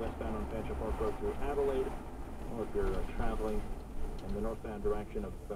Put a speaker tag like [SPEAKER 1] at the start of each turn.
[SPEAKER 1] westbound on Pancho Park Road through Adelaide, or if you're uh, traveling in the northbound direction of uh,